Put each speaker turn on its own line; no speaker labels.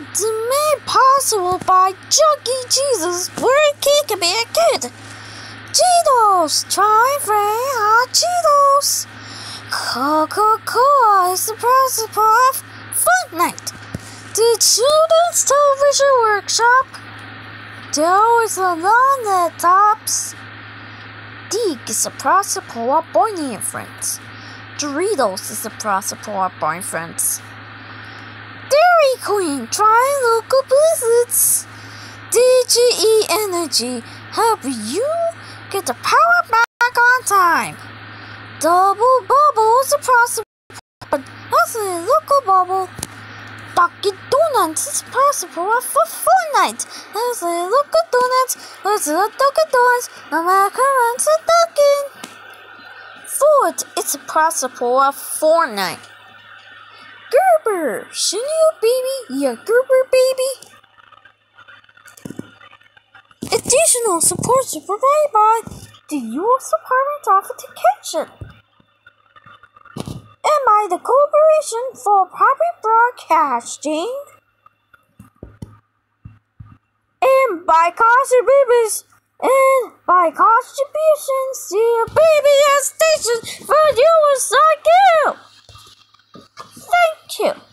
It's made possible by Chucky Jesus, where he can be a kid. Cheetos, try free hot Cheetos. Coca-Cola is the principal of Fortnite. The Children's Television Workshop. Joe is the one that tops. Deke is the principal of Bonnie and Friends. Doritos is the principal of Bonnie and Friends. Queen, try local blizzards. DTE Energy, help you get the power back on time. Double Bubbles, the principal. That's a local bubble. Dunkin' Donuts is possible for Fortnite. There's a local donuts. There's a Dunkin' Donuts. No macarons a Dunkin'. Ford is possible of Fortnite. Gerber, shouldn't you baby? Yeah, Gerber baby. Additional support is provided by the U.S. Department of Education and by the Corporation for Public Broadcasting and by contributions and by contributions to PBS too